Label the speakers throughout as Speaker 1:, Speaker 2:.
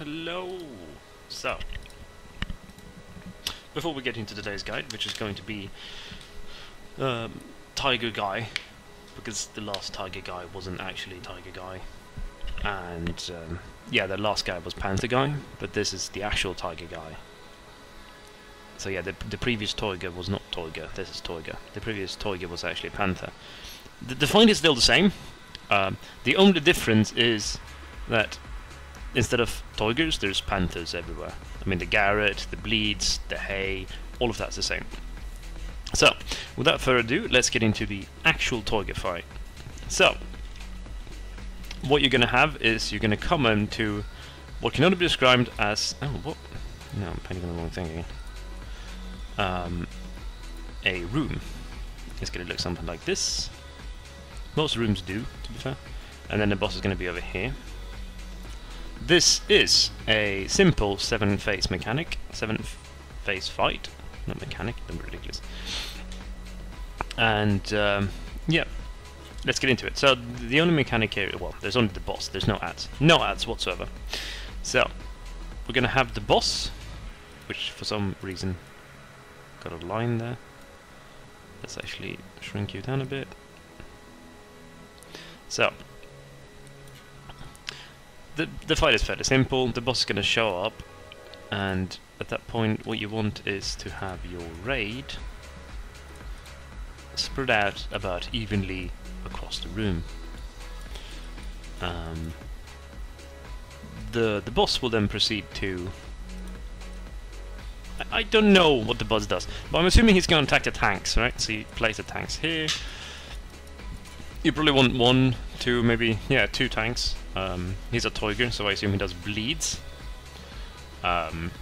Speaker 1: Hello! So, before we get into today's guide, which is going to be um, Tiger Guy, because the last Tiger Guy wasn't actually Tiger Guy, and um, yeah, the last guy was Panther Guy, but this is the actual Tiger Guy. So yeah, the, the previous Toyga was not Toyga, this is Toyga. The previous Toyga was actually Panther. The, the find is still the same. Um, the only difference is that instead of Toygers, there's Panthers everywhere. I mean, the garret, the Bleeds, the Hay, all of that's the same. So, without further ado, let's get into the actual Toyga fight. So, what you're going to have is you're going to come into what can only be described as... Oh, what? No, I'm painting on the wrong thing again. Um, a room. It's going to look something like this. Most rooms do, to be fair. And then the boss is going to be over here. This is a simple seven-phase mechanic, seven-phase fight, not mechanic, be ridiculous. And um, yeah, let's get into it. So the only mechanic here, well, there's only the boss. There's no ads, no ads whatsoever. So we're gonna have the boss, which for some reason got a line there. Let's actually shrink you down a bit. So the the fight is fairly simple. The boss is gonna show up, and at that point, what you want is to have your raid spread out about evenly across the room. Um, the the boss will then proceed to. I, I don't know what the boss does, but I'm assuming he's going to attack the tanks, right? So you place the tanks here. You probably want one, two, maybe yeah, two tanks. Um, he's a Toyger, so I assume he does bleeds. Um,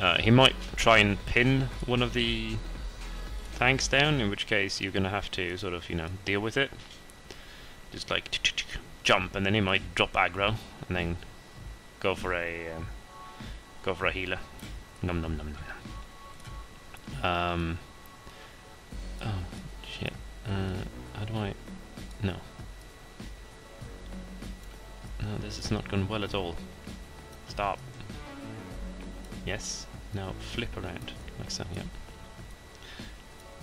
Speaker 1: uh, he might try and pin one of the tanks down, in which case you're gonna have to sort of, you know, deal with it. Just like jump, and then he might drop aggro, and then go for a um, go for a healer. Num num num num. Um. Oh shit. Uh, how do I? No. This is not going well at all. Stop. Yes. Now flip around like so.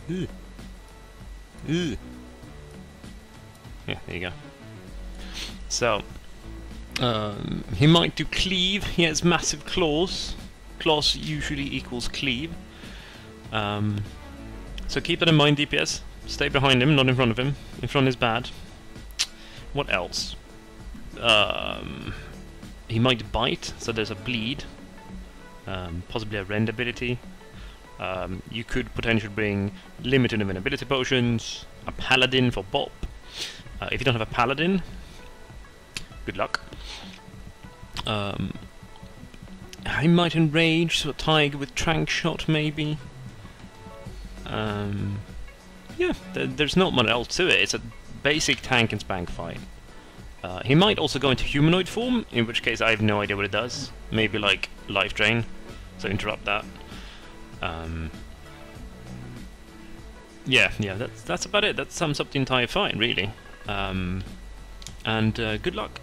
Speaker 1: Ooh. Yeah, there you go. So, um, he might do cleave. He has massive claws. Claws usually equals cleave. Um, so keep that in mind, DPS. Stay behind him, not in front of him. In front is bad. What else? Um, he might bite, so there's a bleed. Um, possibly a rend ability. Um, you could potentially bring limited invincibility potions, a paladin for Bop. Uh, if you don't have a paladin, good luck. Um, I might enrage, so a tiger with Tranq Shot maybe. Um, yeah, th there's not much else to it. It's a basic tank and spank fight. Uh, he might also go into humanoid form, in which case I have no idea what it does. Maybe like life drain, so interrupt that. Um, yeah, yeah, that's that's about it. That sums up the entire fight, really. Um, and uh, good luck.